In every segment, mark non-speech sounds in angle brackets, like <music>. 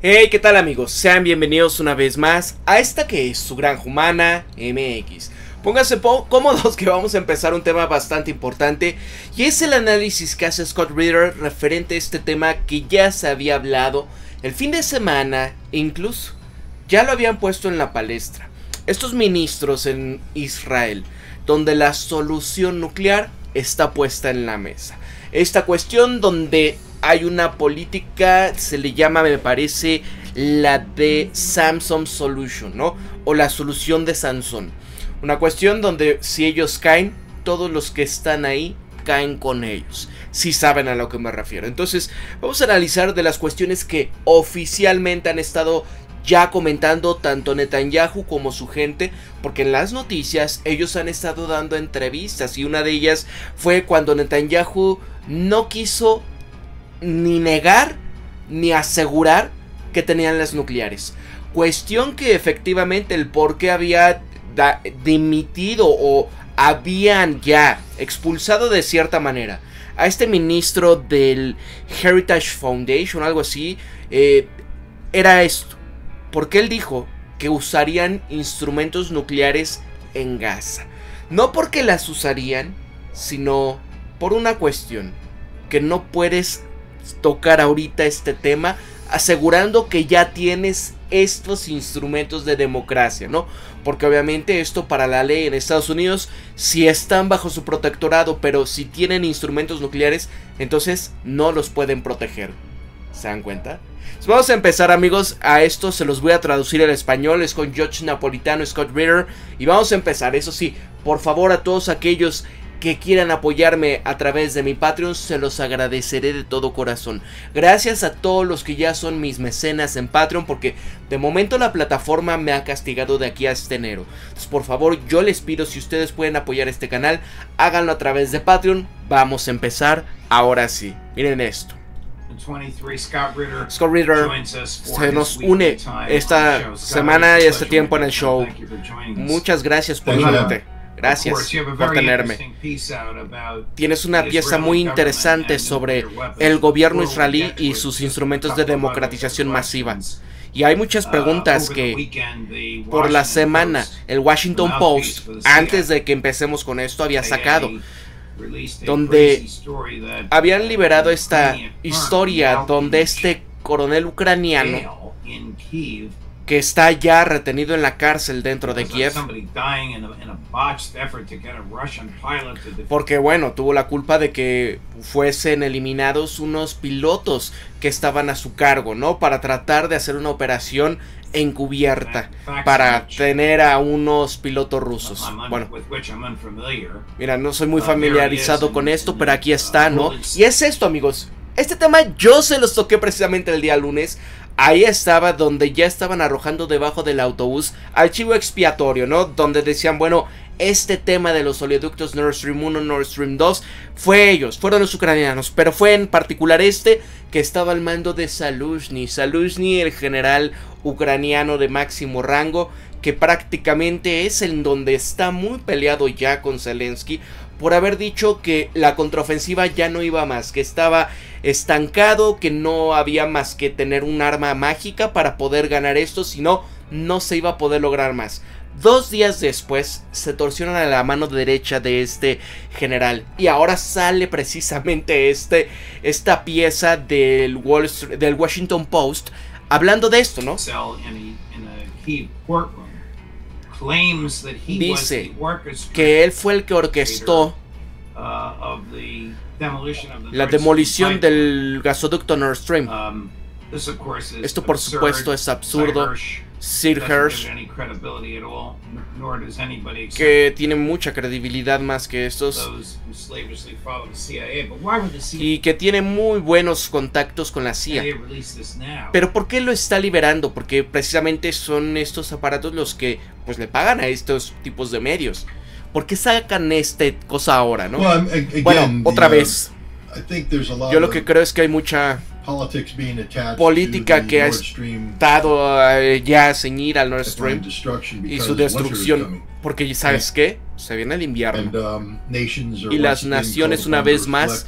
Hey, ¿qué tal amigos? Sean bienvenidos una vez más a esta que es su Granja Humana MX. Pónganse cómodos <laughs> que vamos a empezar un tema bastante importante y es el análisis que hace Scott Reader referente a este tema que ya se había hablado el fin de semana e incluso ya lo habían puesto en la palestra. Estos ministros en Israel, donde la solución nuclear está puesta en la mesa. Esta cuestión donde hay una política, se le llama, me parece, la de Samsung Solution, ¿no? O la solución de Samsung. Una cuestión donde si ellos caen, todos los que están ahí caen con ellos. Si saben a lo que me refiero. Entonces, vamos a analizar de las cuestiones que oficialmente han estado ya comentando tanto Netanyahu como su gente, porque en las noticias ellos han estado dando entrevistas y una de ellas fue cuando Netanyahu no quiso ni negar ni asegurar que tenían las nucleares. Cuestión que efectivamente el por qué había dimitido o habían ya expulsado de cierta manera a este ministro del Heritage Foundation, algo así, eh, era esto. Porque él dijo que usarían instrumentos nucleares en Gaza. No porque las usarían, sino por una cuestión. Que no puedes tocar ahorita este tema asegurando que ya tienes estos instrumentos de democracia, ¿no? Porque obviamente esto para la ley en Estados Unidos, si están bajo su protectorado, pero si tienen instrumentos nucleares, entonces no los pueden proteger. ¿Se dan cuenta? vamos a empezar amigos, a esto se los voy a traducir al español, es con George Napolitano, Scott Ritter, y vamos a empezar, eso sí, por favor a todos aquellos que quieran apoyarme a través de mi Patreon, se los agradeceré de todo corazón. Gracias a todos los que ya son mis mecenas en Patreon, porque de momento la plataforma me ha castigado de aquí a este enero. Entonces, por favor, yo les pido si ustedes pueden apoyar este canal, háganlo a través de Patreon. Vamos a empezar ahora sí. Miren esto. Scott Reader se nos une esta semana y este tiempo en el show. Muchas gracias por unirte. Gracias por tenerme. Tienes una pieza muy interesante sobre el gobierno israelí y sus instrumentos de democratización masiva. Y hay muchas uh, preguntas que por la semana el Washington Post, antes de que empecemos con esto, había sacado donde habían liberado esta historia donde este coronel ucraniano que está ya retenido en la cárcel dentro de Kiev. Porque bueno, tuvo la culpa de que fuesen eliminados unos pilotos que estaban a su cargo, ¿no? Para tratar de hacer una operación encubierta para tener a unos pilotos rusos. Bueno, mira, no soy muy uh, familiarizado con esto, pero aquí está, ¿no? Y es esto, amigos. Este tema yo se los toqué precisamente el día lunes ahí estaba donde ya estaban arrojando debajo del autobús archivo expiatorio, ¿no? Donde decían, bueno, este tema de los oleoductos Nord Stream 1, Nord Stream 2, fue ellos, fueron los ucranianos, pero fue en particular este que estaba al mando de Saluzhny. Saluzhny, el general ucraniano de máximo rango, que prácticamente es en donde está muy peleado ya con Zelensky por haber dicho que la contraofensiva ya no iba más, que estaba estancado, que no había más que tener un arma mágica para poder ganar esto, si no, no se iba a poder lograr más. Dos días después se torsionan a la mano derecha de este general y ahora sale precisamente este, esta pieza del, Wall del Washington Post hablando de esto, ¿no? Dice que él fue el que orquestó la demolición del gasoducto Nord Stream. Um, esto por supuesto es absurdo. Sir Hirsch, que tiene mucha credibilidad más que estos, y que tiene muy buenos contactos con la CIA. Pero ¿por qué lo está liberando? Porque precisamente son estos aparatos los que pues le pagan a estos tipos de medios. ¿Por qué sacan esta cosa ahora, no? bueno, otra uh, vez. Yo lo que creo es que hay mucha política que ha estado eh, ya a ceñir al Nord Stream y su destrucción. Porque, ¿sabes qué? Se viene el invierno. Um, y las naciones, una vez más,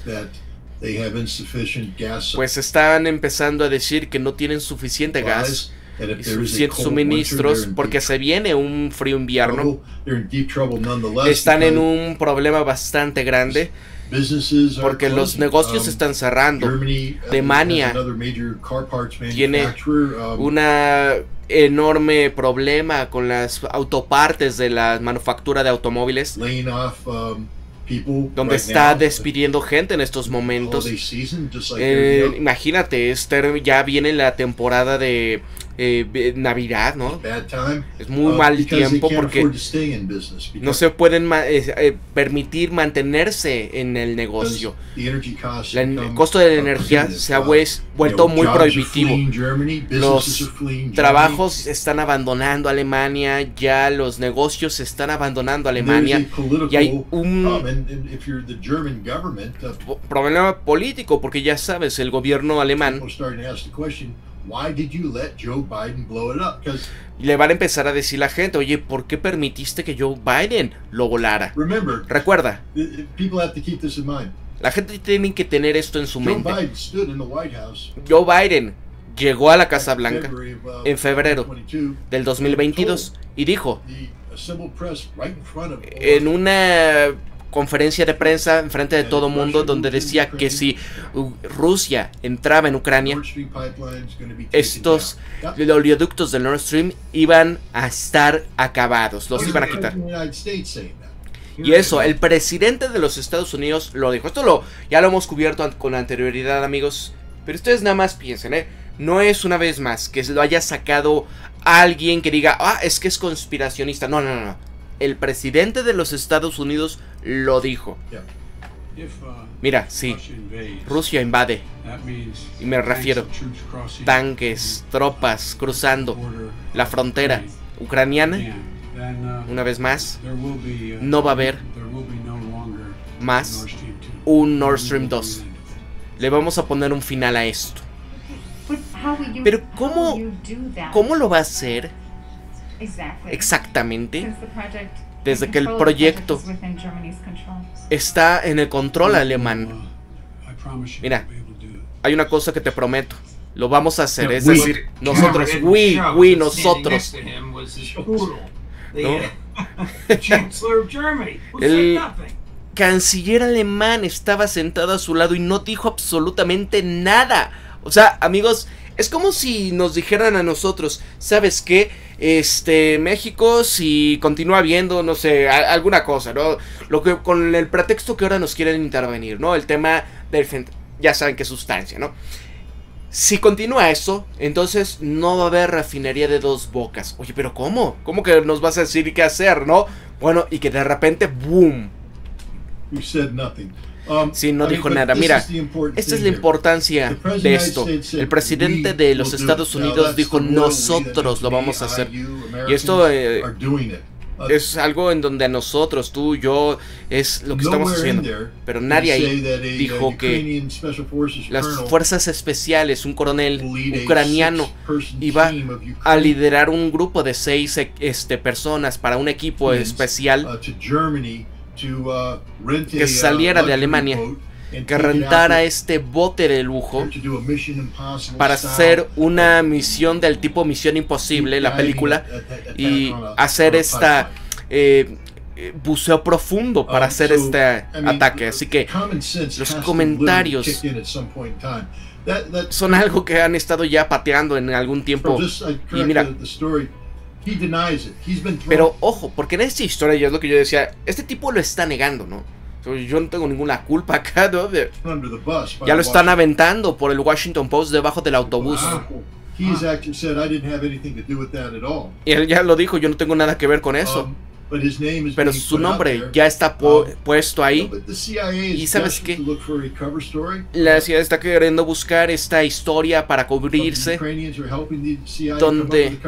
pues están empezando a decir que no tienen suficiente gas y suficientes suministros porque se viene un frío invierno. Están en un problema bastante grande porque los negocios um, están cerrando. Alemania tiene um, una enorme problema con las autopartes de la manufactura de automóviles um, donde está despidiendo gente en estos momentos. Eh, imagínate, Esther, ya viene la temporada de eh, Navidad, ¿no? Es muy uh, mal tiempo porque no se pueden eh, permitir mantenerse en el negocio. el costo de la energía se ha vuelto muy prohibitivo. Los trabajos están abandonando Alemania, ya los negocios están abandonando Alemania y hay un uh, problema político porque ya sabes, el gobierno alemán le van a empezar a decir la gente, oye, ¿por qué permitiste que Joe Biden lo volara? Recuerda, la gente tiene que tener esto en su mente. Joe Biden llegó a la Casa Blanca uh, en febrero del 2022 y dijo en una conferencia de prensa en frente de todo mundo donde decía que si Rusia entraba en Ucrania, estos oleoductos del Nord Stream iban a estar acabados, los iban a quitar. Y eso, el presidente de los Estados Unidos lo dijo. Esto lo, ya lo hemos cubierto con anterioridad, amigos. Pero ustedes nada más piensen, ¿eh? No es una vez más que lo haya sacado alguien que diga, ah, es que es conspiracionista. No, no, no el presidente de los Estados Unidos lo dijo. Uh, Mira, sí, Rusia invade. Y me refiero, tanques, tropas cruzando la frontera ucraniana. Uh, Una vez más, uh, no va a haber más un Nord Stream 2. Le vamos a poner un final a esto. Pero ¿cómo, cómo lo va a hacer? Exactamente. Desde que el proyecto está en el control alemán. Mira, hay una cosa que te prometo. Lo vamos a hacer, es decir, nosotros, we, we, nosotros. El canciller alemán estaba sentado a su lado y no dijo absolutamente nada. O sea, amigos, es como si nos dijeran a nosotros, ¿sabes qué? Este, México, si continúa viendo, no sé, alguna cosa, ¿no? Lo que, con el pretexto que ahora nos quieren intervenir, ¿no? El tema del, ya saben qué sustancia, ¿no? Si continúa eso, entonces no va a haber refinería de dos bocas. Oye, pero ¿cómo? ¿Cómo que nos vas a decir qué hacer, no? Bueno, y que de repente, ¡boom! We said nothing. Um, sí, no dijo nada. Mira, esta es la importancia de esto. El presidente de los Estados Unidos dijo, nosotros lo vamos a hacer. Y esto eh, uh, es algo en donde a nosotros, tú, yo, es lo que estamos haciendo. Pero nadie ahí dijo que las fuerzas especiales, un coronel ucraniano, iba a liderar un grupo de seis este, personas para un equipo especial Uh, que saliera de Alemania, que rentara este bote de lujo para hacer una misión del tipo Misión Imposible, la película, y hacer esta eh, buceo profundo para um, hacer este ataque. Así que los comentarios son algo que han estado ya pateando en algún tiempo. Y mira, pero ojo, porque en esta historia ya es lo que yo decía, este tipo lo está negando, ¿no? Yo no tengo ninguna culpa <laughs> acá, ¿no? ya lo están aventando por el Washington Post debajo del autobús. Y él ya lo dijo, yo no tengo nada que ver con eso. Pero su nombre ya está um, puesto ahí. Y sabes qué? La CIA está queriendo buscar esta historia para cubrirse. Donde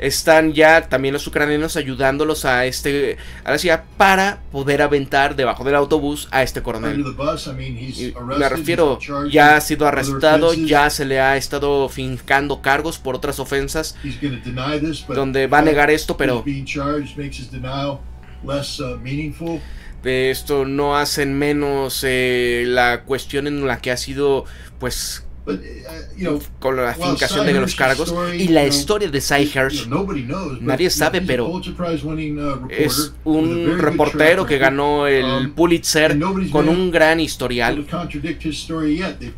están ya también los ucranianos ayudándolos a este a la CIA para poder aventar debajo del autobús a este coronel. me refiero, ya ha sido arrestado, ya se le ha estado fincando cargos por otras ofensas. Donde va a negar esto, pero Uh, Esto no hace menos eh, la cuestión en la que ha sido, pues, Uh, con la fincación de los cargos y la historia de Cy Hirsch nadie sabe, pero uh, es un reportero que ganó el Um, Pulitzer con un gran historial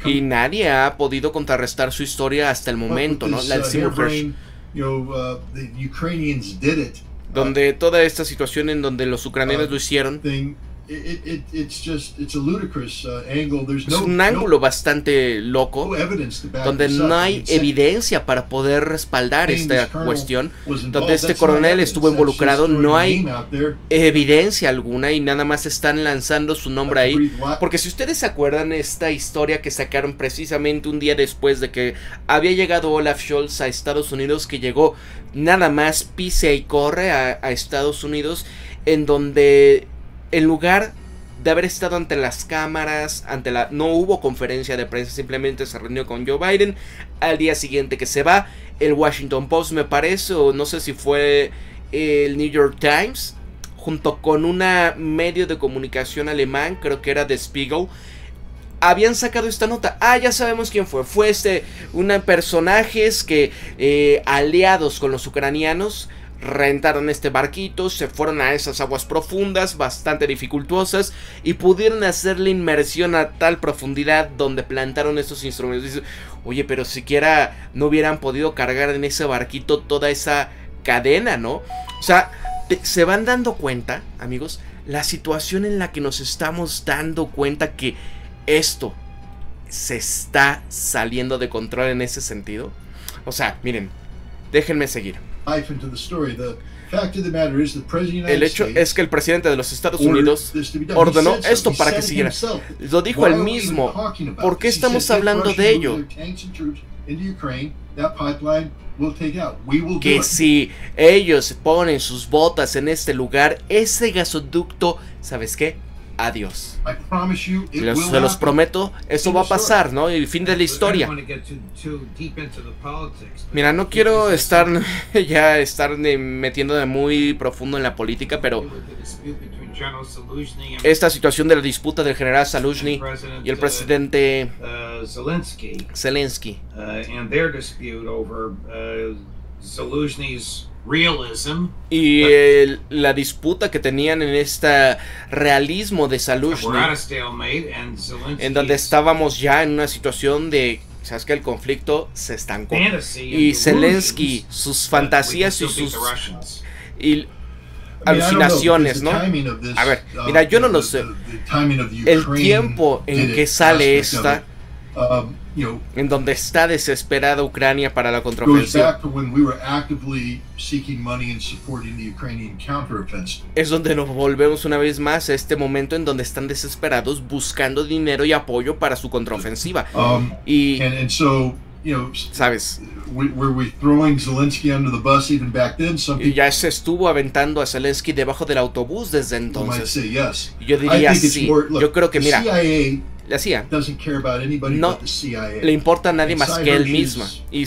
y nadie ha podido contrarrestar su historia hasta el momento, ¿no? La de uh, Seymour it. uh, Donde toda esta situación en donde los ucranianos lo hicieron. It, it, it's just it's a ludicrous uh, angle. There's es no, un no- ángulo bastante loco no donde no hay evidencia para poder respaldar esta cuestión. donde este coronel estuvo involucrado, no hay. Evidencia alguna y nada más están lanzando su nombre ahí. Porque si ustedes se acuerdan esta historia que sacaron precisamente un día después de que había llegado Olaf Scholz a Estados Unidos, que llegó nada más pise y corre a, a Estados Unidos, en donde en lugar de haber estado ante las cámaras, ante la no hubo conferencia de prensa, simplemente se reunió con Joe Biden. Al día siguiente que se va, el Washington Post me parece, o no sé si fue el New York Times, junto con una medio de comunicación alemán, creo que era The Spiegel, habían sacado esta nota. Ah, ya sabemos quién fue. Fue este, una personajes que eh, aliados con los ucranianos rentaron este barquito, se fueron a esas aguas profundas, bastante dificultuosas, y pudieron hacer la inmersión a tal profundidad donde plantaron estos instrumentos. Oye, pero siquiera no hubieran podido cargar en ese barquito toda esa cadena, ¿no? O sea, se van dando cuenta, amigos, la situación en la que nos estamos dando cuenta que esto se está saliendo de control en ese sentido. O sea, miren, déjenme seguir. El hecho es que el presidente de los Estados Unidos ordenó esto para que siguiera. Lo dijo él mismo. ¿Por qué estamos hablando de ello? Que si ellos ponen sus botas en este lugar, ese gasoducto, ¿sabes qué? Adiós. Se los prometo, eso va a pasar, ¿no? Y fin de la historia. Mira, no quiero estar <laughs> ya estar metiéndome muy profundo en la política, pero esta situación de la disputa del general Saluzhny y el presidente uh, Zelensky Zelensky. Y el- la disputa que tenían en este realismo de Zelensky. en donde estábamos ya en una situación de, sabes que el conflicto se estancó. Y Zelensky, sus fantasías y sus y alucinaciones, ¿no? A ver, uh, mira, yo no lo sé. El tiempo en que sale esta, en donde está desesperada Ucrania para la contraofensiva, es donde nos volvemos una vez más a este momento en donde están desesperados buscando dinero y apoyo para su contraofensiva. Um, Y, and, and so, you know, ¿sabes? we, were we throwing Zelensky under the bus even back then? Some Y ya se estuvo aventando a Zelensky debajo del autobús desde entonces. yo diría sí. Yo creo que, mira, le hacía. No. Le importa a nadie más que él misma. is Y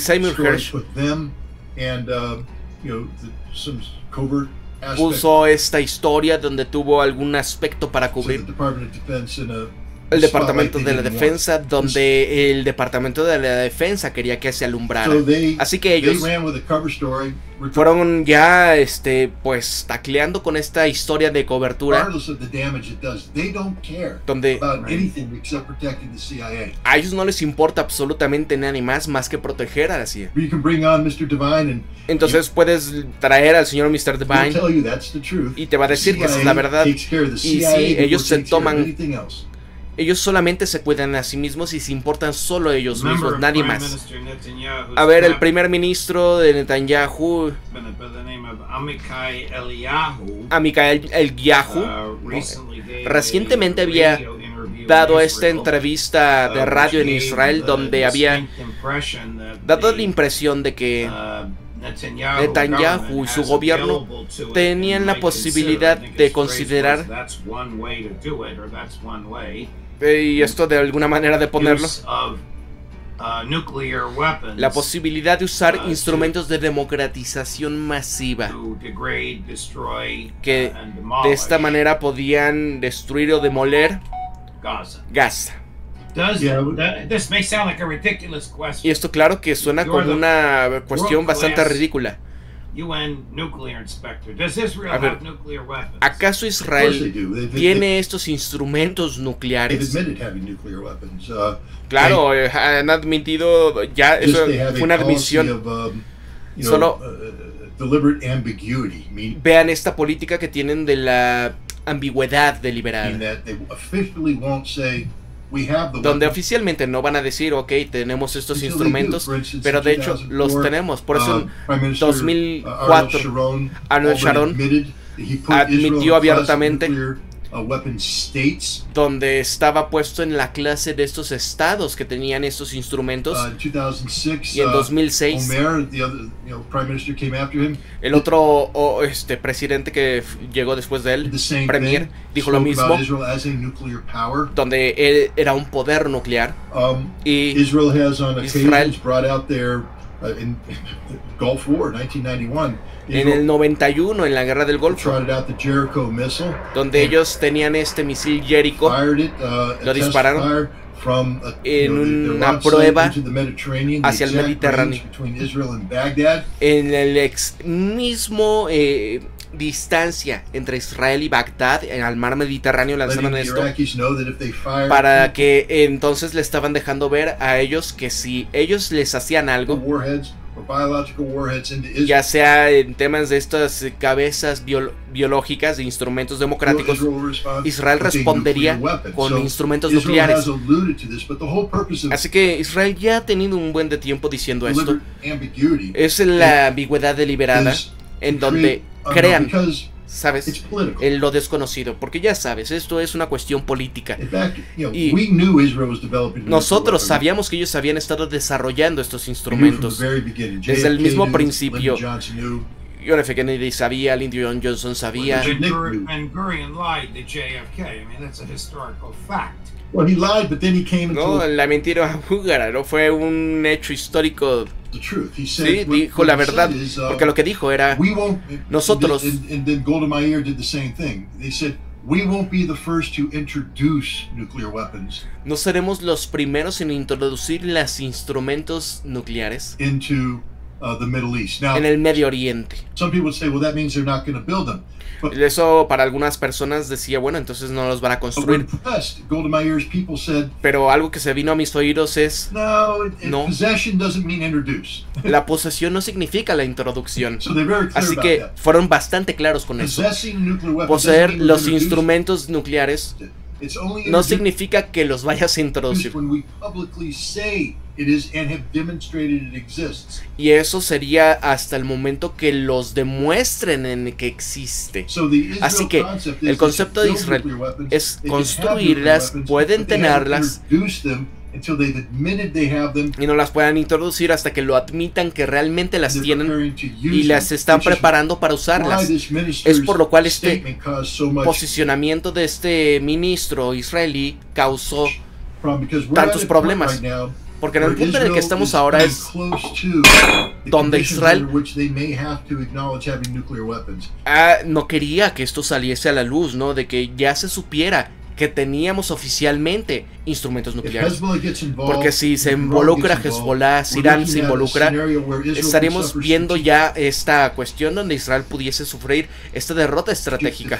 some covert aspect puso esta historia donde tuvo algún aspecto para cubrir El Departamento de la Defensa, donde el Departamento de la Defensa quería que se alumbrara. Así que ellos fueron ya, este, pues, tacleando con esta historia de cobertura, donde a ellos no les importa absolutamente nada más más que proteger a la CIA. Entonces puedes traer al señor Mr. Divine y te va a decir que esa es la verdad. Y sí, ellos se toman-. Ellos solamente se cuidan a sí mismos y se importan solo ellos Member mismos, nadie más. A ver, el primer ministro de Netanyahu, Amicael El Yahu, recientemente a había dado esta entrevista de uh, radio en Israel donde había dado la impresión de que uh, Netanyahu, y su gobierno tenían la posibilidad de considerar- y esto de alguna manera de ponerlo, uh, la posibilidad de usar sí. instrumentos de democratización masiva que uh, de esta manera podían destruir o demoler Gaza. Y question? esto claro que suena como una cuestión bastante ridícula. UN nuclear inspector. Does Israel A ver, have nuclear weapons? ¿Acaso Israel tiene estos instrumentos nucleares? admitted having nuclear weapons. Uh, Claro, eh, han admitido ya, eso fue una admisión. of, um, Solo- uh, Vean esta política que tienen de la ambigüedad deliberada. Donde oficialmente no van a decir, ok, tenemos estos instrumentos, pero de hecho 2004, los tenemos. Por eso uh, Minister, 2004, uh, Sharon Ariel already Sharon admitió abiertamente uh, donde estaba puesto en la clase de estos estados que tenían estos instrumentos. Uh, in 2006, y en uh, 2006, Omer, the other, you know, prime minister, came after him. el otro o, este presidente que llegó después de él, Premier, dijo lo mismo. donde él era un poder nuclear. Um, Y Israel has on Israel- brought out their uh, in <laughs> Gulf War 1991. En el Israel 91, en la guerra del Golfo, donde ellos tenían este misil Jericho uh, Lo dispararon en una prueba hacia el Mediterráneo. en el ex mismo eh, distancia entre Israel y Bagdad, en el mar Mediterráneo lanzaron esto. Para que entonces le estaban dejando ver a ellos que si ellos les hacían algo, ya sea en temas de estas cabezas biol- biológicas de instrumentos democráticos, Israel respondería con instrumentos nucleares. Así que Israel ya ha tenido un buen de tiempo diciendo esto. Es la ambigüedad deliberada en donde crean, ¿sabes? it's political. En lo desconocido. Porque ya sabes, esto es una cuestión política. In fact, you know, y Nosotros sabíamos que ellos habían estado desarrollando estos instrumentos. Desde el mismo principio. John F. Kennedy sabía, Lyndon Johnson sabía. No, la mentira <laughs> búlgara, no fue un hecho histórico. Sí, dijo la verdad. uh, Porque lo que dijo era, we won't. Nosotros- And, then- and then Golda Meir did the same thing. They said we won't be the first to introduce nuclear weapons no seremos los primeros en introducir los instrumentos nucleares uh, en el Medio Oriente. Eso para algunas personas decía, bueno, entonces no los van a construir. Pero algo que se vino a mis oídos es, no, <laughs> la posesión no significa la introducción. Así que fueron bastante claros con eso. Poseer los instrumentos nucleares no significa que los vayas a introducir. when we publicly say it is and have demonstrated it exists. Y eso sería hasta el momento que los demuestren en que existe. So the Israel Así que el concepto de Israel es construirlas, pueden tenerlas. Introduced them until they've admitted they have them Y no las puedan introducir hasta que lo admitan que realmente las tienen y las están preparando para usarlas. Es por lo cual este Posicionamiento de este ministro israelí causó, tantos problemas. porque en el punto en el que estamos ahora es donde Israel- ah, no quería que esto saliese a la luz, ¿no? De que ya se supiera que teníamos oficialmente instrumentos nucleares. Porque si se involucra Hezbollah, si Irán se involucra, Estaremos suffer viendo ya esta cuestión donde Israel pudiese sufrir esta derrota estratégica.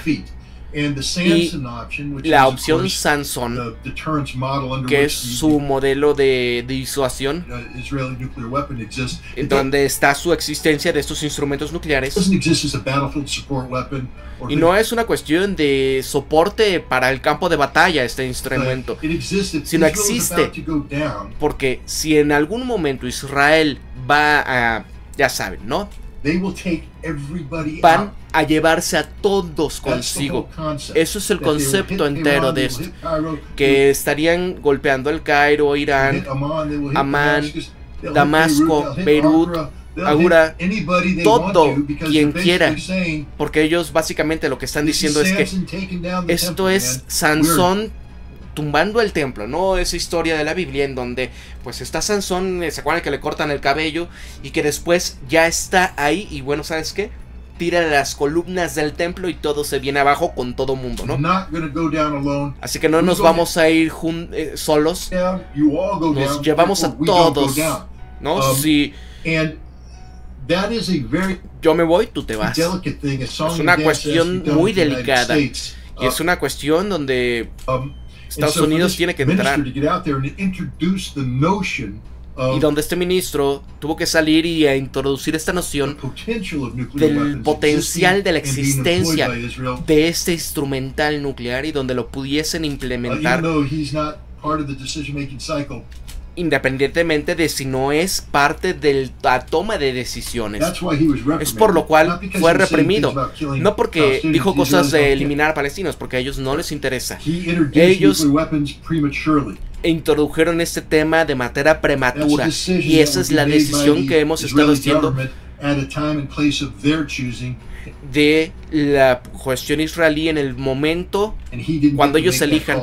Samson which La opción under que es su modelo de disuasión, uh, en donde está su existencia de estos instrumentos nucleares. Y no es una cuestión de soporte para el campo de batalla este instrumento. Sino existe. Porque si en algún momento Israel va a, ya saben, ¿no? They will take everybody Van a llevarse a todos consigo. Eso es el concepto entero de esto. Que estarían golpeando el Cairo, Irán, Amán, Damasco, Beirut, they todo, quien quiera. porque ellos básicamente lo que están "This is diciendo es que esto es. Sansón tumbando el templo, ¿no? Esa historia de la Biblia en donde pues está Sansón, ¿se acuerdan que le cortan el cabello? Y que después ya está ahí y bueno, ¿sabes qué? Tira las columnas del templo y todo se viene abajo con todo mundo, ¿no? Así que no nos vamos a ir jun- eh, solos, nos llevamos a todos. ¿no? Um, very yo me voy, tú te vas. Es una cuestión muy delicada. Y es Uh, una cuestión donde um, Estados Unidos tiene que entrar. y donde este ministro tuvo que salir y a introducir esta noción del potencial de la existencia de este instrumental nuclear y donde lo pudiesen Uh, implementar independientemente de si no es parte de la toma de decisiones. Es por lo cual fue reprimido. No porque dijo cosas de eliminar a palestinos, porque a ellos no les interesa. Ellos-. E introdujeron este tema de manera prematura. Y esa es la decisión que hemos estado haciendo a de la cuestión israelí en el momento Cuando ellos elijan.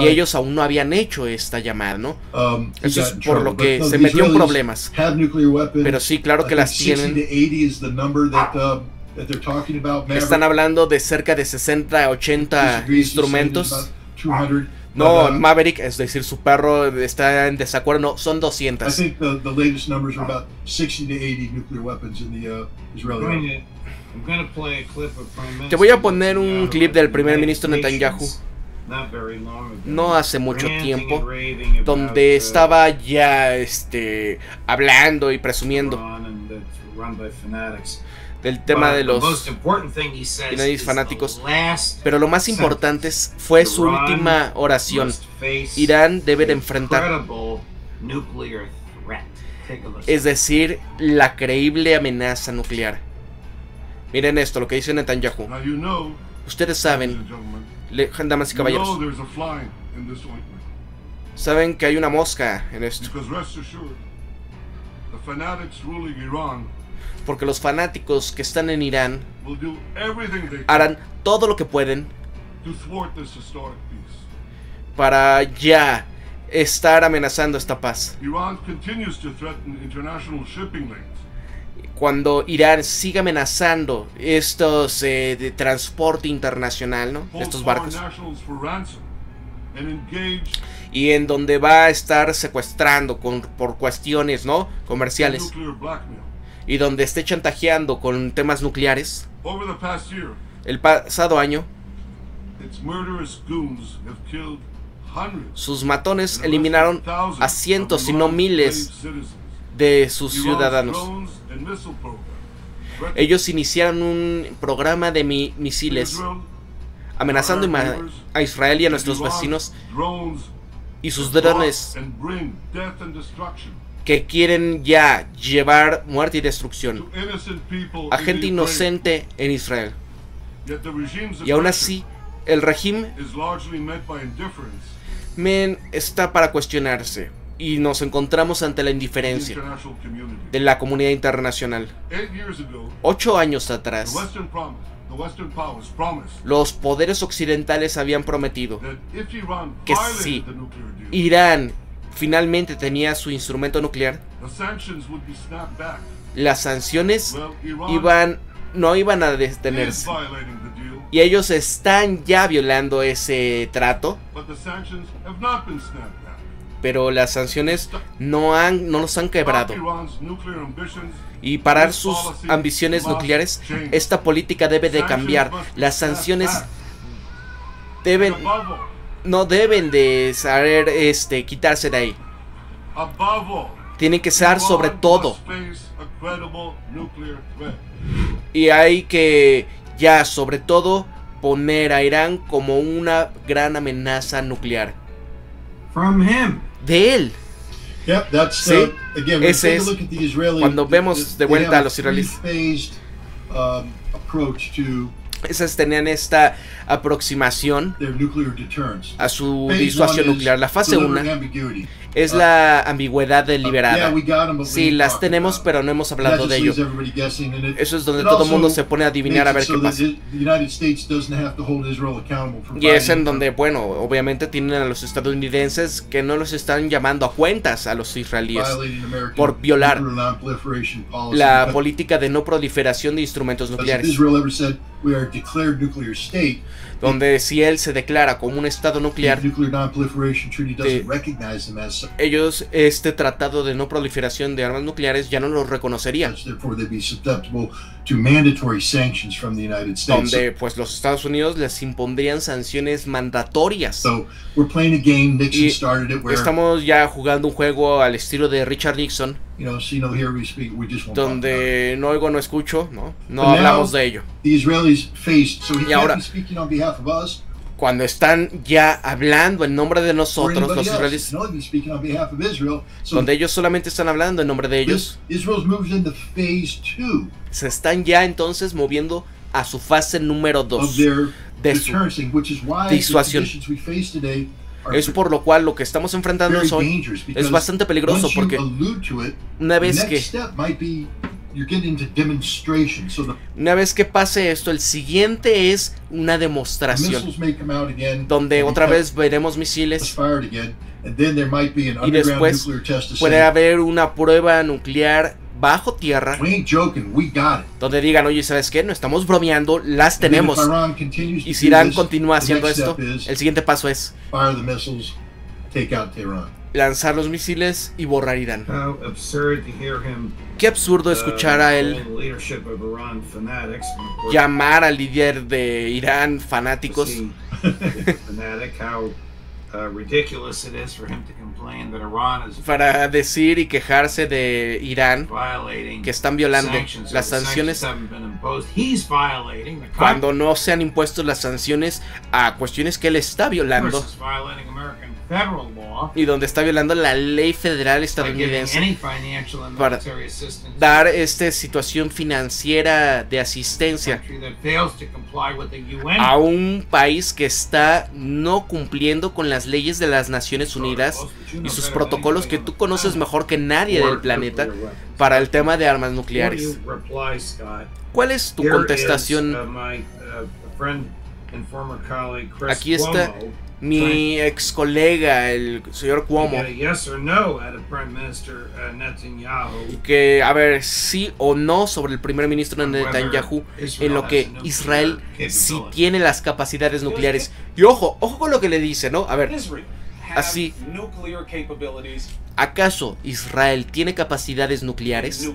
y ellos aún no habían hecho esta llamada, ¿no? um, Eso es por lo que se metió en problemas. Pero sí, claro que las 60 to tienen. 80 uh, Están hablando de cerca de 60, 80 disagrees, he's saying instrumentos. It's about 200. No, But, uh, Maverick, es decir, su perro está en desacuerdo. No, son I 200. think the, the latest numbers are about 60 to 80 nuclear weapons in the uh, Israeli I'm army. going to- I'm to play a clip of Prime Te voy a Minister poner un Netanyahu clip del primer ministro Netanyahu. Nations not very long ago, No hace mucho tiempo, donde estaba ya este hablando y presumiendo Del tema de los fanáticos. pero lo más importante fue su última oración. Irán debe de enfrentar, es decir, la creíble amenaza nuclear. Miren esto, lo que dice Netanyahu. Now you know, Ustedes saben, le- damas y caballeros, saben que hay una mosca en esto. Porque los fanáticos que están en Irán harán todo lo que pueden to thwart this historic peace. para ya estar amenazando esta paz. Cuando Irán siga amenazando estos eh, de transporte internacional, ¿no? Estos barcos. Y en donde va a estar secuestrando con, por cuestiones, ¿no? Comerciales. Y donde esté chantajeando con temas nucleares. Over the past year, El pasado año, sus matones eliminaron a cientos, si no miles, de sus ciudadanos. Ellos iniciaron un programa de mi- misiles amenazando a Israel y a nuestros vecinos y sus drones que quieren ya llevar muerte y destrucción a gente inocente en Israel. Y aún así, el régimen está para cuestionarse y nos encontramos ante la indiferencia de la comunidad internacional. Ocho años atrás, los poderes occidentales habían prometido Que deal, Irán finalmente tenía su instrumento nuclear, las sanciones iban no iban a detenerse. Y ellos están ya violando ese trato, pero las sanciones no han no los han quebrado. Y parar sus ambiciones nucleares, esta política debe de cambiar. Las sanciones deben no deben de saber este quitarse de ahí. Tienen que ser sobre todo. Y hay que ya sobre todo poner a Irán como una gran amenaza nuclear. From him. De él. Yep, that's Sí, uh, again. ese es look at the Israeli, cuando vemos de vuelta a los israelíes. three-phased, um, approach to Esas tenían esta aproximación a su disuasión nuclear. La fase deliberate 1 ambiguity. Es Uh, la ambigüedad deliberada. 'em, Sí, las tenemos, 'em. pero no hemos hablado de ello. Eso es donde todo el mundo se pone a adivinar a ver qué pasa. Y es en donde, bueno, obviamente tienen a los estadounidenses que no los están llamando a cuentas a los israelíes por violar la política de no proliferación de instrumentos nucleares. Donde si él se declara como un estado nuclear, ellos este tratado de no proliferación de armas nucleares ya no los reconocerían. Donde pues los Estados Unidos les impondrían sanciones mandatorias. So we're playing a game. Nixon Y started it where Estamos ya jugando un juego al estilo de Richard Nixon, you know, see no here we speak. We just won't talk about it. donde no oigo, no escucho, ¿no? No hablamos de ello. Y ahora- Cuando están ya hablando en nombre de nosotros, los israelíes, donde ellos solamente están hablando en nombre de ellos, se están ya entonces moviendo a su fase número of 2 their de su disuasión. Es por lo cual lo que estamos enfrentando hoy es bastante peligroso porque una vez que una vez que pase esto, el siguiente es una demostración donde otra vez veremos misiles, Y después puede haber una prueba nuclear bajo tierra we ain't joking, we got it. donde digan, oye, ¿sabes qué? No estamos bromeando, las tenemos. Y si Irán continúa haciendo esto, el siguiente paso es fire the missiles, take out Tehran. lanzar los misiles y borrar Irán. How absurd to hear him Qué absurdo escuchar a él uh, llamar al líder de Irán fanáticos. <laughs> see the fanatic, how ridiculous it is for him to complain that Iran is para decir y quejarse de Irán que están violando las sanciones. cuando no se han impuesto las sanciones a cuestiones que él está violando Y donde está violando la ley federal estadounidense para dar esta situación financiera de asistencia a un país que está no cumpliendo con las leyes de las Naciones Unidas y sus protocolos que tú conoces mejor que nadie del planeta para el tema de armas nucleares. ¿Cuál es tu contestación? Aquí está Mi ex colega, el señor Cuomo, Yes or no Prime Minister uh, Netanyahu. que a ver sí o no sobre el primer ministro Netanyahu en lo que Israel sí tiene las capacidades nucleares. Y ojo, ojo con lo que le dice, ¿no? A ver, Así. ¿acaso Israel tiene capacidades nucleares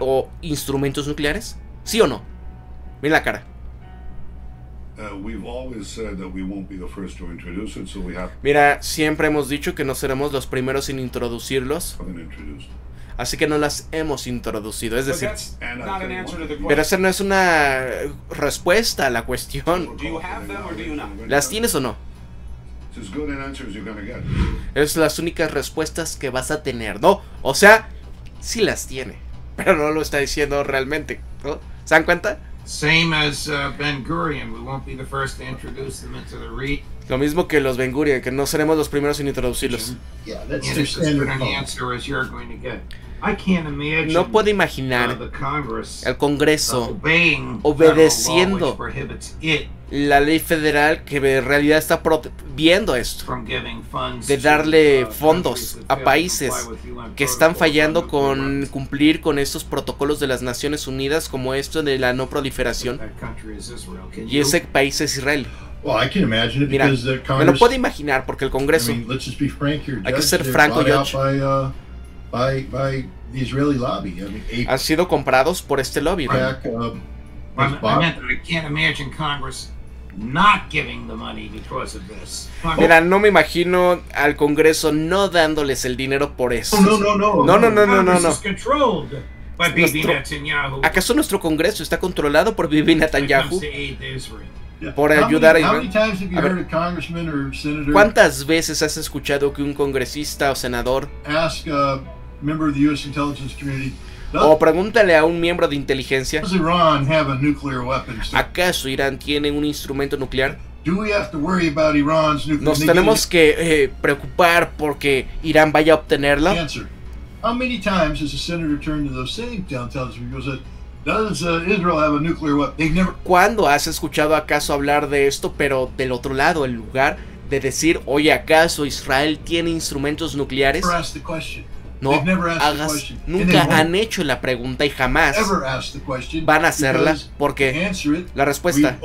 o instrumentos nucleares? ¿Sí o no? Mira la cara. Mira, siempre hemos dicho que no seremos los primeros en introducirlos, been introduced. así que no las hemos introducido. Es decir, pero esa no es una respuesta a la cuestión. Do you have them or do you not? ¿Las tienes o no? It's as good an answer as you're gonna get. Es las únicas respuestas que vas a tener, ¿no? O sea, sí las tiene, <laughs> pero no lo está diciendo realmente, ¿no? ¿Se dan cuenta? Same as uh, Ben Gurion, we won't be the first to introduce them into the REIT. Lo mismo que los Ben Gurion, que no seremos los primeros en introducirlos. Yeah, that's And their it's as good standard an policy. answer as you're going to get. I can't imagine No puedo uh, imaginar the Congress el uh, Congreso obeying obedeciendo federal law which prohibits it la ley federal que en realidad está viendo esto, de to, darle uh, fondos countries that a países comply with UN que están protocols fallando con cumplir con estos protocolos de las Naciones Unidas como esto de la no proliferación. Y ese país es Israel. Well, I can imagine it Mira, because the Me lo Congress. puedo imaginar porque el Congreso mean, let's just be frank here. Hay que ser franco, out Judge. By, uh, the Israeli lobby. I mean, eight han sido comprados por este lobby. ¿no? um, I, was I bought. meant that I can't imagine Congress not giving the money because of this. Mira, no me imagino al Congreso no dándoles el dinero por eso. No, no, no. No, no, no, no, no, no. is controlled by Bibi Nuestro- Netanyahu. ¿Acaso nuestro Congreso está controlado por Bibi Netanyahu? por ayudar a Israel? A ver. ¿Cuántas veces has escuchado que un congresista o senador a member of the U.S. intelligence community, o does, pregúntale a un miembro de inteligencia, does Iran have a nuclear weapons? ¿acaso Irán tiene un instrumento nuclear? Do we have to worry about Iran's nuclear Nos tenemos que eh, preocupar porque Irán vaya a obtenerla. Uh, Israel have a nuclear weapon? They've never ¿Cuándo has escuchado acaso hablar de esto, pero del otro lado, en lugar de decir, oye, ¿acaso Israel tiene instrumentos nucleares? Never asked the question. No hagas, nunca han hecho la pregunta y jamás van a hacerla porque la respuesta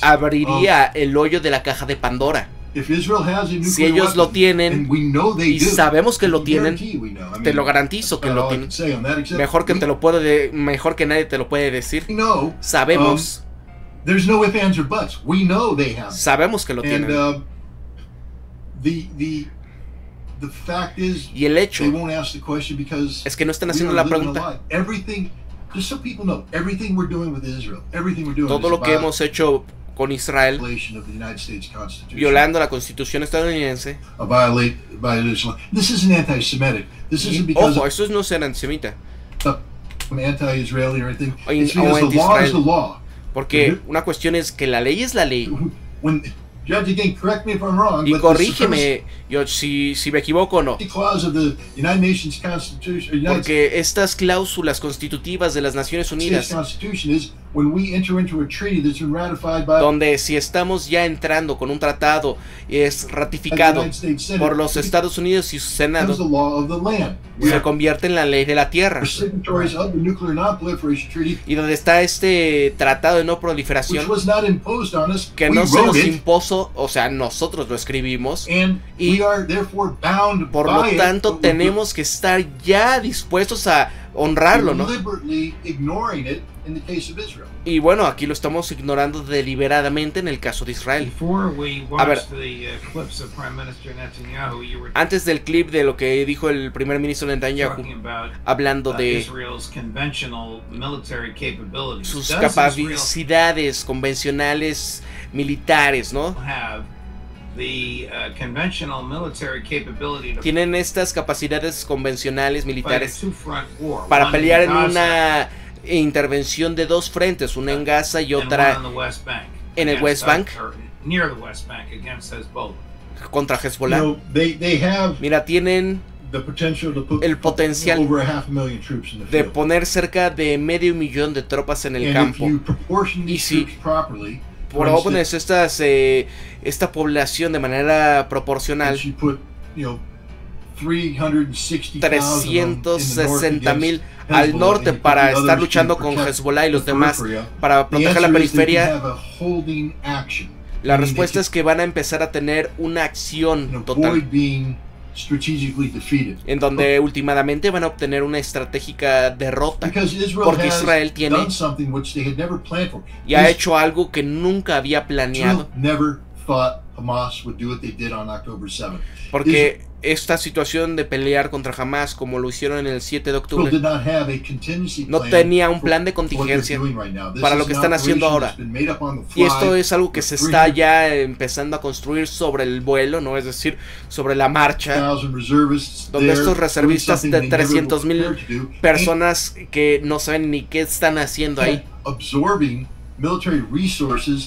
abriría el hoyo de la caja de Pandora. If Israel has a nuclear Si ellos lo tienen, y sabemos que lo tienen, Te lo garantizo que lo I tienen. Mejor que te lo puedo de- mejor que nadie te lo puede decir. Sabemos, there's no ifs, ands, or buts. We know they have. it. sabemos que lo tienen. Y el hecho they won't ask the question because es que no están haciendo la pregunta. lie. Everything, just so people know, everything we're doing with Israel, everything we're doing Todo lo que hemos hecho con Israel, violando la constitución estadounidense. because ojo, esto no es ser antisemita, porque una cuestión es que la ley es la ley. When Judge again, correct me if I'm wrong, Y corrígeme yo si, si me equivoco o no. Porque estas cláusulas constitutivas de las Naciones Unidas, donde si estamos ya entrando con un tratado y es ratificado por los Estados Unidos y su Senado, se convierte en la ley de la tierra. Y donde está este tratado de no proliferación que no se nos impuso, o sea, nosotros lo escribimos. y we are therefore bound Por lo tanto, tenemos que estar ya dispuestos a honrarlo, ¿no? deliberately ignoring it in the case of Israel. Y bueno, aquí lo estamos ignorando deliberadamente en el caso de Israel. Before we A ver. watched the uh, clips of Prime Minister Netanyahu, you were Antes del clip de lo que dijo el primer ministro Netanyahu, talking about hablando uh, de Israel's conventional military capabilities. sus capacidades convencionales militares, ¿no? Tienen estas capacidades convencionales militares para pelear en una intervención de dos frentes, una en Gaza y otra en el West Bank. Hez- or near the West Bank against Hezbollah. contra Hezbollah. Mira, tienen the potential to put el potencial over a half a million troops in the de poner cerca de medio millón de tropas en el campo. Y si Propones estas, eh, esta población de manera proporcional, if you put, you know, 360,000 360 mil al norte para estar luchando con Hezbollah y los demás para proteger la periferia. La respuesta es que van a empezar a tener una acción total en donde últimamente van a obtener una estratégica derrota porque Israel tiene y ha hecho algo que nunca había planeado Hamas would do what they did on October 7th. porque esta situación de pelear contra Hamas como lo hicieron en el 7 de octubre did not have a contingency no tenía un plan de contingencia para lo que están haciendo ahora. Y esto es algo que se está 300,000 ya empezando a construir sobre el vuelo, ¿no? Es decir, sobre la marcha. Donde estos reservistas de they never 300,000 were prepared to do, Personas que no saben ni qué están haciendo ahí,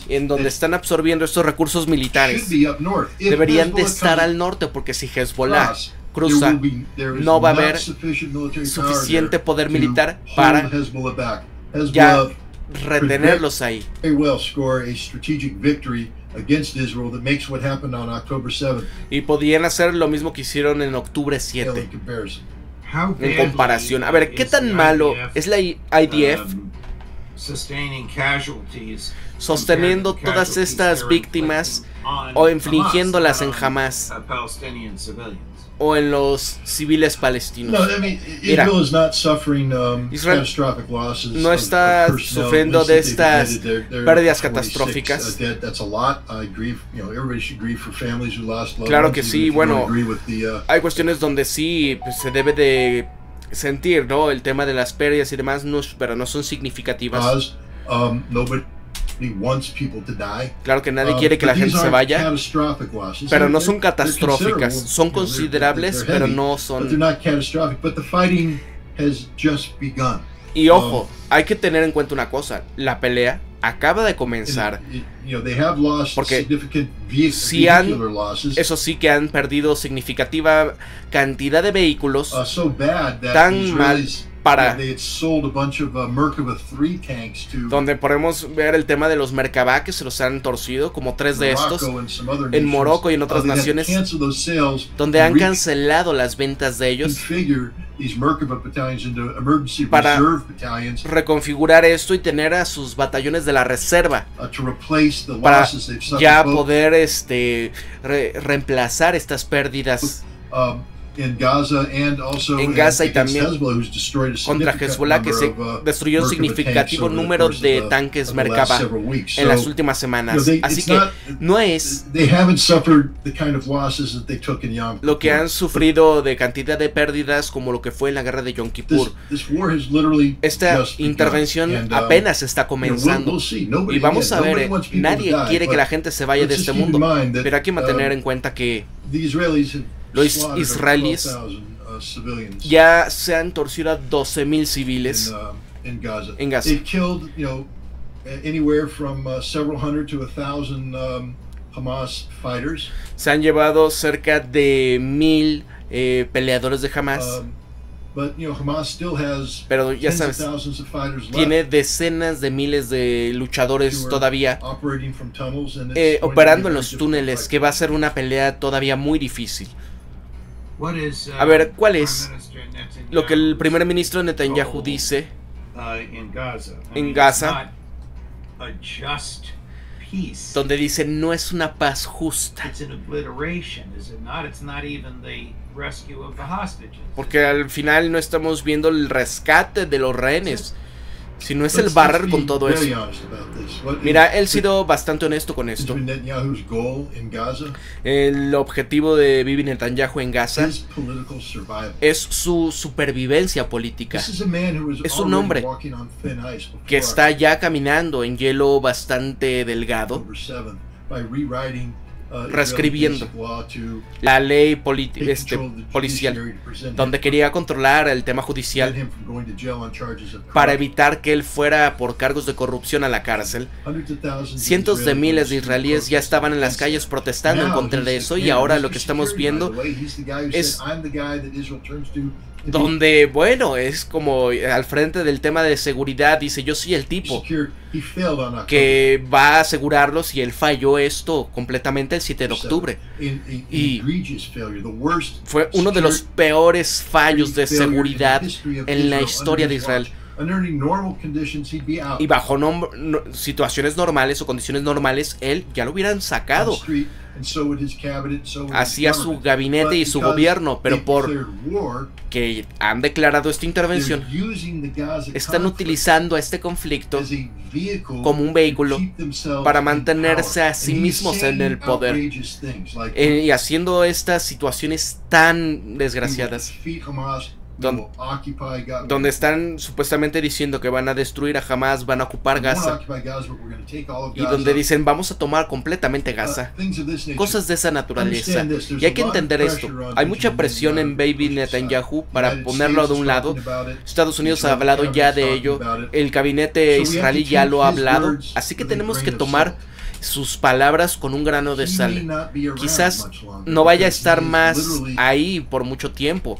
en donde están absorbiendo estos recursos militares. should be up north. If Deberían de estar al norte porque si Hezbollah cruza, there will be- there is no va a not haber sufficient military power suficiente poder to militar hold para Hezbollah back. Hezbollah ya retenerlos ahí. may well score a strategic victory against Israel that makes what happened on October 7th Y podrían hacer lo mismo que hicieron en octubre pale 7. in comparison. How En comparación. A ver, ¿qué tan malo es la IDF um, sosteniendo todas casualties estas víctimas o infligiéndolas en Hamas, Hamas uh, Palestinian civilians? o en los civiles palestinos? No, I mean, Mira. Israel is not suffering um, Israel catastrophic losses. no está sufriendo de estas pérdidas 26, catastróficas. uh, dead. That's a lot. I agree. You know, everybody should grieve for families who lost loved Claro ones, que sí, bueno. don't agree with the, uh, Hay cuestiones donde sí pues, se debe de sentir, ¿no? El tema de las pérdidas y demás, no, pero no son significativas. Um, nobody wants people to die. Claro que nadie Um, quiere que la gente se vaya, pero They're- no son catastróficas. Son considerables, pero no son... not catastrophic. But the fighting has just begun. Y ojo, hay que tener en cuenta una cosa. La pelea acaba de comenzar. Porque si han-. Eso sí que han perdido significativa cantidad de vehículos uh, tan mal para- they had sold a bunch of Merkava 3 tanks to donde podemos ver el tema de los Merkabah que se los han torcido, como tres de estos, en. Morocco y en otras Uh, naciones, donde han cancelado las ventas de ellos configure these Merkava battalions into emergency Para- reserve battalions reconfigurar esto y tener a sus batallones de la reserva uh, to replace the para ya poder este re- reemplazar estas pérdidas in Gaza and also En Gaza y también contra significant Hezbollah que se number of, uh, destruyó un Merkava significativo tanks over the número de tanques weeks. en las últimas semanas. they- Así que no es they haven't suffered the kind of losses that they took in Yom lo que han sufrido de cantidad de pérdidas como lo que fue en la guerra de Yom Kippur. This, this war has literally Esta intervención um, apenas está comenzando. Y vamos a ver, nadie quiere que la gente se vaya de este mundo, pero hay que mantener um, en cuenta que the Israelis have Los israelíes 12,000, uh, ya se han torcido a 12.000 civiles Gaza. en Gaza. Uh, um. Se han llevado cerca de mil eh, peleadores de Hamas, Um, but you know, Hamas still has pero ya sabes, tiene decenas de miles de luchadores todavía eh, operando en los túneles, que va a ser una pelea todavía muy difícil. Uh, A ver, ¿cuál Prime es Lo que el primer ministro Netanyahu dice uh, En Gaza. Donde dice no es una paz justa. Porque al final no estamos viendo el rescate de los rehenes, sino es el barrer con todo eso. Mira, él ha sido bastante honesto con esto. El objetivo de Bibi Netanyahu en Gaza es su supervivencia política, Es un hombre que está ya caminando en hielo bastante delgado, October 7th by rewriting, Israeli Reescribiendo la ley este, policial, donde quería controlar el tema judicial para evitar que él fuera por cargos de corrupción a la cárcel. Cientos de miles de israelíes ya estaban en las calles protestando en contra de eso y ahora lo que estamos viendo es- said, "I'm the guy that Israel turns to if donde, bueno, es como al frente del tema de seguridad, dice yo soy el tipo que va a asegurarlos y él falló esto completamente el 7 de octubre. Y Fue uno de los peores fallos de seguridad en la historia de Israel. Y bajo no- situaciones normales o condiciones normales, él ya lo hubieran sacado. His Hacía su gabinete y su gobierno, pero por que han declarado esta intervención, están utilizando a este conflicto a como un vehículo para mantenerse a sí mismos en el poder. eh, y haciendo estas situaciones tan "We will desgraciadas, Don- will occupy Gaza." donde están supuestamente diciendo que van a destruir a Hamas, van a ocupar Gaza, y donde dicen vamos a tomar completamente Uh, Gaza. Cosas de esa naturaleza. Y hay que entender esto. Hay mucha presión en Baby. Netanyahu para ponerlo de un lado. Estados Unidos ha hablado ya de ello. El gabinete israelí ya lo ha hablado. Así que tenemos que tomar sus palabras con un grano de sal. Quizás no vaya a estar más ahí por mucho tiempo.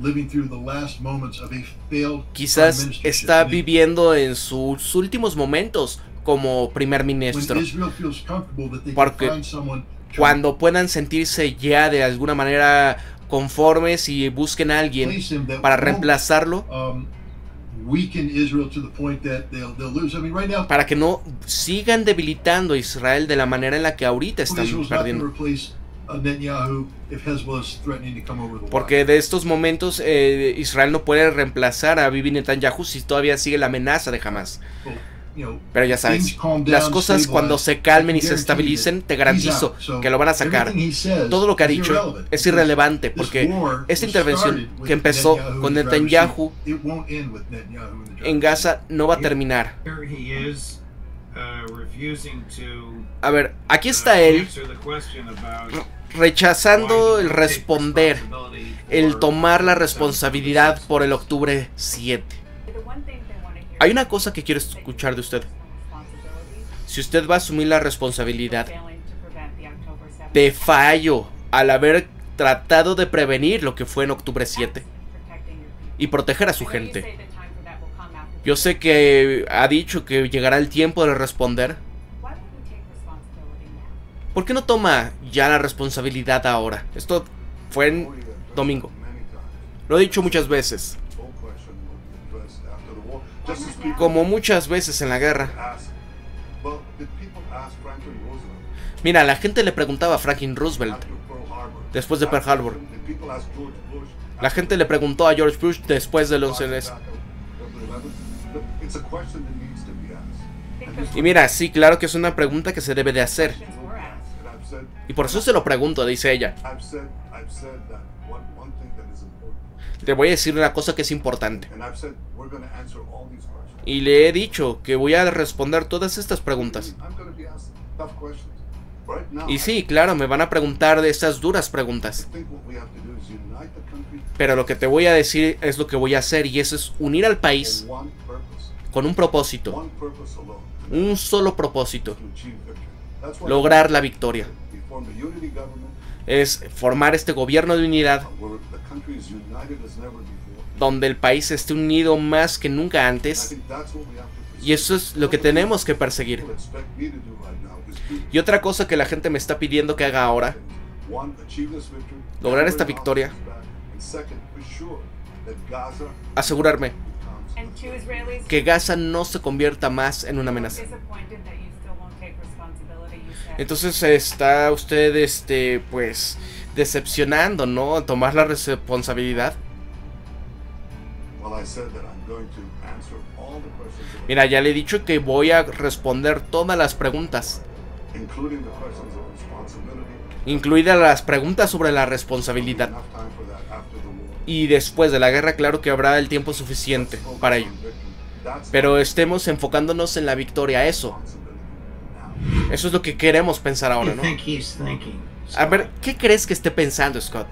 Living through the last moments of a failed Quizás está viviendo en sus últimos momentos como primer ministro. Porque Cuando puedan sentirse ya de alguna manera conformes y busquen a alguien para reemplazarlo, um, para que no sigan debilitando a Israel de la manera en la que ahorita están perdiendo. Porque de estos momentos eh, Israel no puede reemplazar a Bibi Netanyahu si todavía sigue la amenaza de Hamas. Pero ya sabes, las cosas cuando se calmen y se estabilicen, te garantizo que lo van a sacar. Todo lo que ha dicho es irrelevante porque esta intervención que empezó con Netanyahu seat. It won't end with Netanyahu in the driver's en Gaza no va a terminar. A ver, aquí uh, está él question about rechazando el responder, el tomar la responsabilidad 7th. por el octubre 7. Hay una cosa que quiero escuchar de usted. si usted va a asumir la responsabilidad de fallo al haber tratado de prevenir lo que fue en octubre 7 y proteger a su gente. Yo sé que ha dicho que llegará el tiempo de responder. ¿Por qué no toma ya la responsabilidad ahora? Esto fue en domingo. Lo he dicho muchas veces. Como muchas veces en la guerra. Mira, la gente le preguntaba a Franklin Roosevelt después de Pearl Harbor. La gente le preguntó a George Bush después del 11S. Y mira, sí, claro que es una pregunta que se debe de hacer. Y por eso se lo pregunto, dice ella. Te voy a decir una cosa que es importante. Y le he dicho que voy a responder todas estas preguntas. Y sí, claro, me van a preguntar de estas duras preguntas. Pero lo que te voy a decir es lo que voy a hacer y eso es unir al país con un propósito. Un solo propósito. Lograr la victoria. Es formar este gobierno de unidad donde el país esté unido más que nunca antes. Y eso es lo que tenemos que perseguir. Y otra cosa que la gente me está pidiendo que haga ahora, lograr esta victoria, asegurarme que Gaza no se convierta más en una amenaza. Entonces está usted, este, pues, decepcionando, ¿no? Tomar la responsabilidad. Mira, ya le he dicho que voy a responder todas las preguntas. Incluidas las preguntas sobre la responsabilidad. Y después de la guerra, claro que habrá el tiempo suficiente para ello. Pero estemos enfocándonos en la victoria, eso. Eso es lo que queremos pensar ahora, ¿no? A ver, ¿qué crees que esté pensando Scott?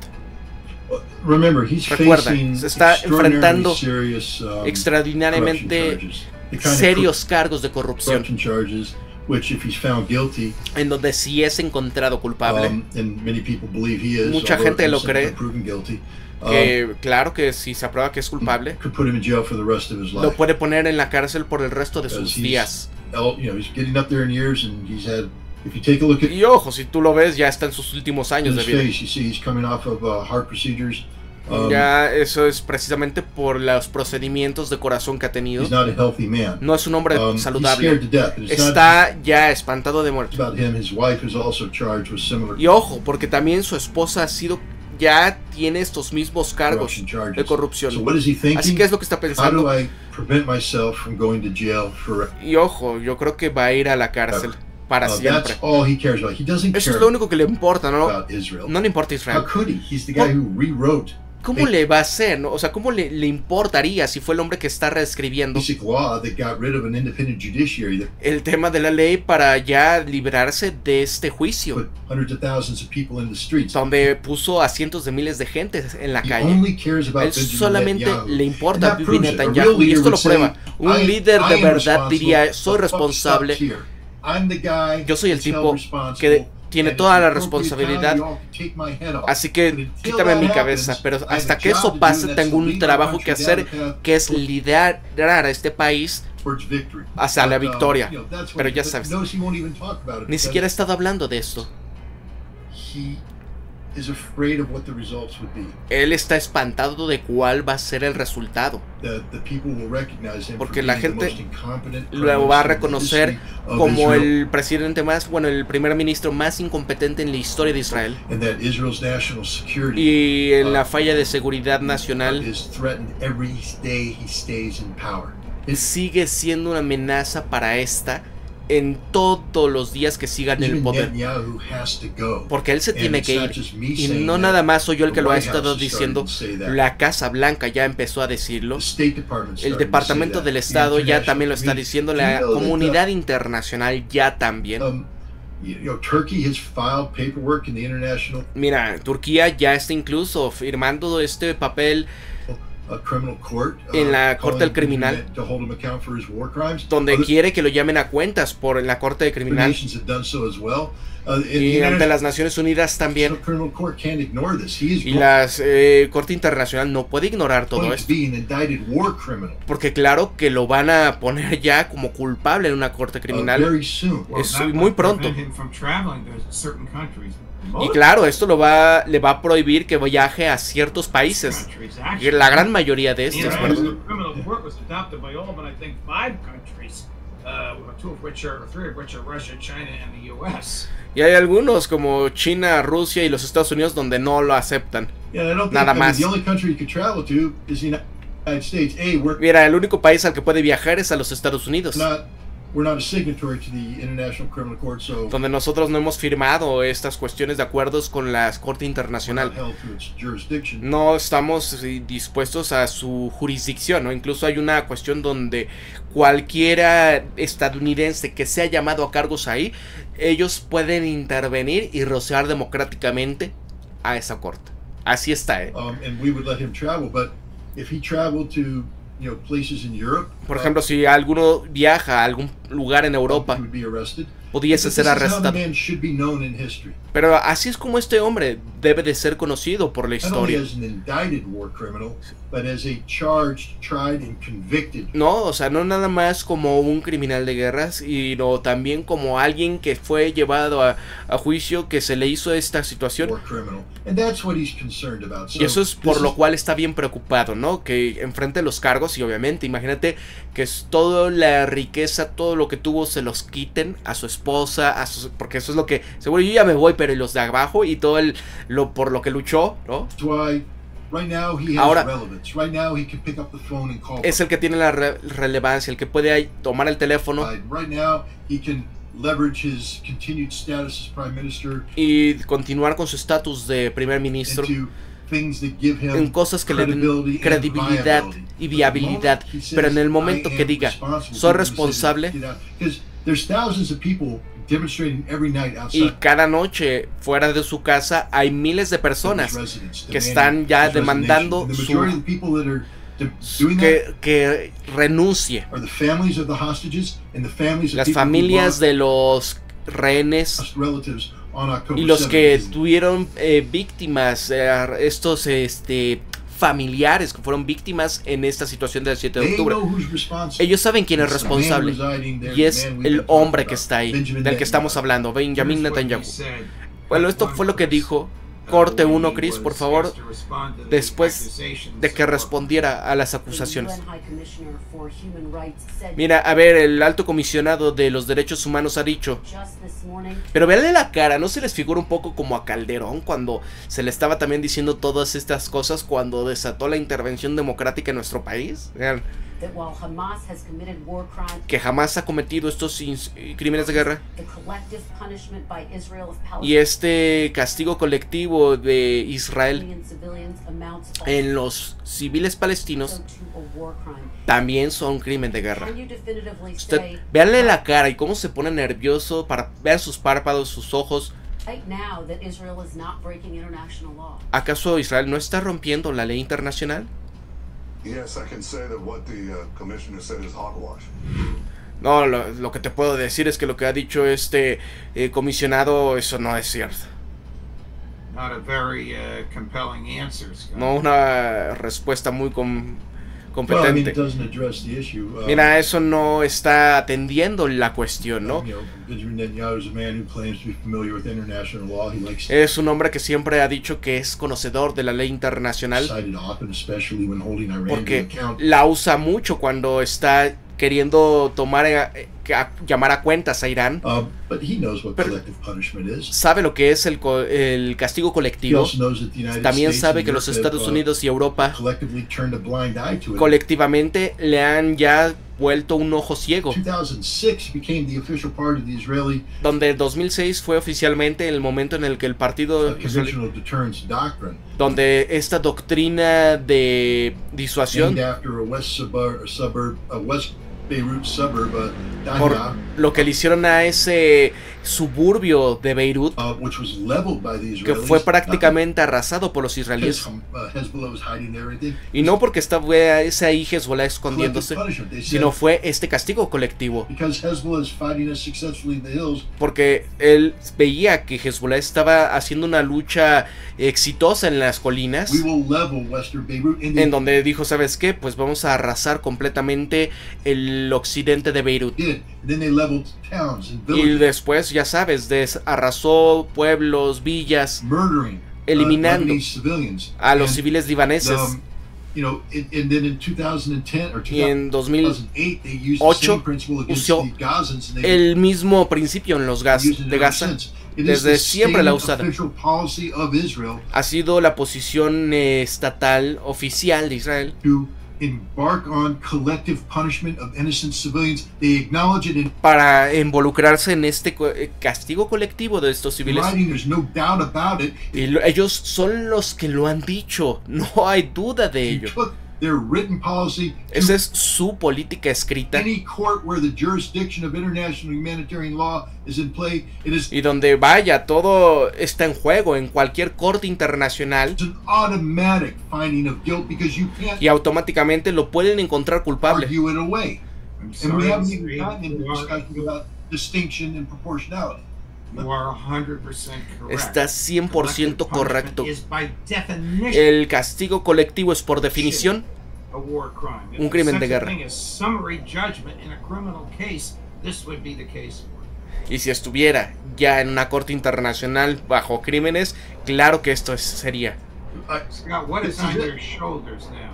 Recuerda, se está enfrentando extraordinariamente serios cargos de corrupción. En donde si es encontrado culpable, mucha gente lo cree. Que claro que si se aprueba que es culpable, lo puede poner en la cárcel por el resto de sus días. Y ojo, si tú lo ves, ya está en sus últimos años de vida. Um, ya eso es precisamente por los procedimientos de corazón que ha tenido. He's not a healthy man. No es un hombre Um, saludable. Está ya espantado de muerte. him. Y ojo, porque también su esposa ha sido ya tiene estos mismos cargos de corrupción. Así que es lo que está How pensando. do I prevent myself from going to jail forever? Y ojo, yo creo que va a ir a la cárcel para Uh, siempre. Eso es lo único que le importa, ¿no? No le importa Israel. ¿Cómo le va a hacer, no? O sea, ¿cómo le, le importaría si fue el hombre que está reescribiendo el tema de la ley para ya librarse de este juicio? Donde puso a cientos de miles de gente en la calle. Él solamente le importa a Bibi Netanyahu. Y esto lo prueba. Un "I- líder de verdad diría, soy responsable. Yo soy el tipo que tiene toda la responsabilidad. Así que quítame mi cabeza. Pero hasta que eso pase, tengo un trabajo que hacer, que es liderar a este país hacia la uh, victoria. Pero ya sabes. Ni siquiera he estado hablando de esto. Is afraid of what the results would be. Él está espantado de cuál va a ser el resultado. The, the people will recognize him Porque la gente Lo va a reconocer como Israel. el presidente más, bueno, el primer ministro más incompetente en la historia de Israel. and that Israel's national security Y en la falla de seguridad nacional is threatened every day he stays in power. It's sigue siendo una amenaza para esta en todos los días que siga en el poder. Porque él se tiene que ir. Y no nada más soy yo el que lo ha estado diciendo. La Casa Blanca ya empezó a decirlo. El Departamento del Estado ya también lo está diciendo. La comunidad internacional ya también. um, Mira, Turquía ya está incluso firmando este papel uh, En la corte del criminal. Benjamin to hold him account for his war crimes. donde quiere que lo llamen a cuentas por la corte de other criminal. Uh, y ante las Naciones Unidas también. Y la eh, Corte Internacional no puede ignorar todo esto. Porque claro que lo van a poner <laughs> ya como culpable en una corte uh, criminal. Es muy pronto. Y claro, esto lo va, le va a prohibir que viaje a ciertos países. Y la gran mayoría de estos, uh. Y hay algunos como China, Rusia y los Estados Unidos donde no lo aceptan. Nada más. Mira, el único país al que puede viajar es a los Estados Unidos. We're not a signatory to the International Criminal Court, so Donde nosotros no hemos firmado estas cuestiones de acuerdos con la Corte Internacional. no estamos eh, dispuestos a su jurisdicción, ¿no? Incluso hay una cuestión donde cualquiera estadounidense que sea llamado a cargos ahí, ellos pueden intervenir y rociar democráticamente a esa corte. Así está, ¿eh? Um, and we would let him travel, but if he traveled to you know places in Europe, Por ejemplo, si alguno viaja a algún lugar en Europa, pudiese ser arrestado. Pero así es como este hombre debe de ser conocido por la historia. No, o sea, no nada más como un criminal de guerras, sino también como alguien que fue llevado a, a juicio, que se le hizo esta situación. war criminal, and that's what he's concerned about. Y eso es por lo cual está bien preocupado, ¿no? Que enfrente los cargos y obviamente, imagínate que es toda la riqueza, todo lo que tuvo se los quiten a su esposa, a sus, porque eso es lo que, seguro yo ya me voy, pero y los de abajo y todo el, lo por lo que luchó, ¿no? Ahora-. Es el que tiene la re- relevancia, el que puede tomar el teléfono y continuar con su estatus de primer ministro. En cosas que le den credibilidad y viabilidad, pero en el "I momento que diga, soy responsable, consider it, because there's thousands of people demonstrating every night y outside. cada noche fuera de su casa hay miles de personas que están ya demandando su- que, que renuncie. are the families of the hostages and the families of Las familias de los rehenes y los que 7th. tuvieron eh, víctimas, eh, estos este, familiares que fueron víctimas en esta situación del 7 de octubre. Ellos saben quién es responsable y es el hombre que está ahí, del que estamos hablando, Benjamin Netanyahu. Bueno, esto fue lo que dijo Corte 1, Chris, por favor, después de que respondiera a las acusaciones. Mira, a ver, el alto comisionado de los derechos humanos ha dicho, pero véanle la cara, ¿no se les figura un poco como a Calderón cuando se le estaba también diciendo todas estas cosas cuando desató la intervención democrática en nuestro país? Vean, que jamás ha cometido estos ins- crímenes de guerra. Y este castigo colectivo de Israel en los civiles palestinos también son crimen de guerra. Usted, véanle la cara y cómo se pone nervioso para ver sus párpados, sus ojos. ¿Acaso Israel no está rompiendo la ley internacional? Yes, I can say that what the uh, commissioner said is hogwash. No, lo, lo que te puedo decir es que lo que ha dicho este eh, comisionado, eso no es cierto. Not a very uh, compelling answer, Scott. No una respuesta muy com- Competente. Uh, Mira, eso no está atendiendo la cuestión, ¿no? Es un hombre que siempre ha dicho que es conocedor de la ley internacional porque la usa mucho cuando está queriendo tomar eh, a- llamar a cuentas a Irán. Uh, but he knows what Pero- collective punishment is. Sabe lo que es el, co- el castigo He colectivo. also knows that the United También States sabe que los Estados uh, Unidos y Europa colectivamente le han ya vuelto un ojo ciego. 2006 became the official part of the Israeli Donde el 2006 fue oficialmente el momento en el que el uh, partido doctrine, donde esta doctrina de disuasión Beirut suburb, uh, por lo que le hicieron a ese suburbio de Beirut uh, que fue prácticamente arrasado por los because israelíes. uh. Y no porque estaba ese ahí Hezbollah escondiéndose, sino fue este castigo colectivo. because Hezbollah is fighting us successfully in the hills, Porque él veía que Hezbollah estaba haciendo una lucha exitosa en las colinas. we will level Western Beirut. And En donde dijo, ¿sabes qué? Pues vamos a arrasar completamente el occidente de Beirut. Y después, ya sabes, des- arrasó pueblos, villas, uh, eliminando a los civiles libaneses. um, you know, and, and then in 2010 or Y en 2000, 2008, they used the ocho same principle against usó el mismo principio en los gas de Gaza. desde siempre la ha usado. Ha sido la posición eh, estatal oficial de Israel embark on collective punishment of innocent civilians. They acknowledge it in para involucrarse en este co- eh, castigo colectivo de estos civiles. no doubt about it. Y lo- ellos son los que lo han dicho, no hay duda de ello. Took their written policy to Esa es su política escrita. any court where the jurisdiction of international humanitarian law is in play. It is y donde vaya, todo está en juego en cualquier corte internacional. it's an automatic finding of guilt because you can't y automáticamente lo pueden encontrar culpable. Are 100% correct. Está 100% Collective correcto. punishment is by definition El castigo colectivo es por definición a war crime. If un crimen de guerra. thing as summary judgment in a criminal case, this would be the case for it. y si estuviera ya en una corte internacional bajo crímenes, claro que esto es- sería. I, Scott, what is on your shoulders now?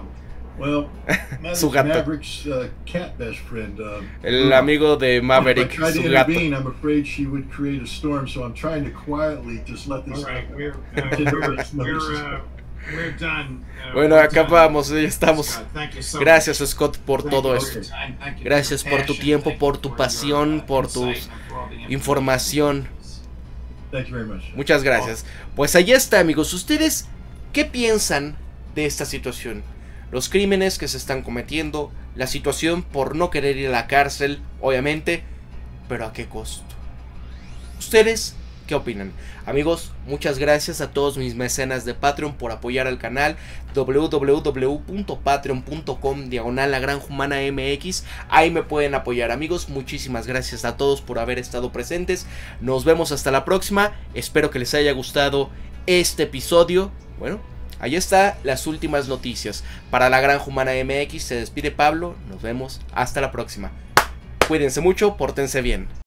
Well, <laughs> Su gato. Maverick's uh, cat best friend. Uh, El amigo de If I Maverick, tried to su gato. intervene, I'm afraid she would create a storm, so I'm trying to quietly just let this. All right, we're, <laughs> To uh, we're, uh, we're done. Uh, Bueno, we're vamos, ya estamos. Gracias Scott por todo esto. Gracias por tu tiempo, por tu pasión, por tu información. Thank you very much. Muchas gracias. Pues ahí está, amigos. ¿Ustedes qué piensan de esta situación? Los crímenes que se están cometiendo, la situación por no querer ir a la cárcel, obviamente, pero ¿a qué costo? ¿Ustedes qué opinan? Amigos, muchas gracias a todos mis mecenas de Patreon por apoyar al canal www.patreon.com diagonal la gran humana mx ahí me pueden apoyar amigos muchísimas gracias a todos por haber estado presentes nos vemos hasta la próxima espero que les haya gustado este episodio bueno ahí está las últimas noticias. Para la gran humana mx se despide Pablo. Nos vemos. Hasta la próxima. Cuídense mucho pórtense bien